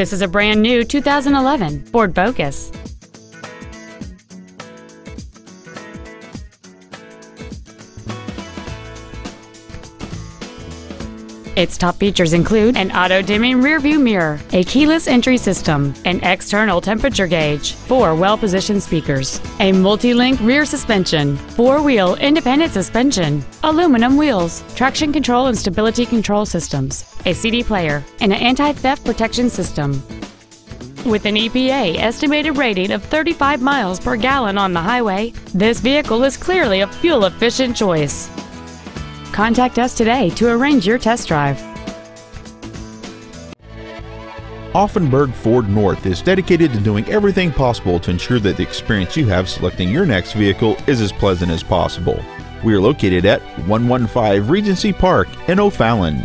This is a brand new 2011 Ford Focus. Its top features include an auto-dimming rearview mirror, a keyless entry system, an external temperature gauge, four well-positioned speakers, a multi-link rear suspension, four-wheel independent suspension, aluminum wheels, traction control and stability control systems, a CD player, and an anti-theft protection system. With an EPA estimated rating of 35 miles per gallon on the highway, this vehicle is clearly a fuel-efficient choice. Contact us today to arrange your test drive. Auffenberg Ford North is dedicated to doing everything possible to ensure that the experience you have selecting your next vehicle is as pleasant as possible. We are located at 115 Regency Park in O'Fallon.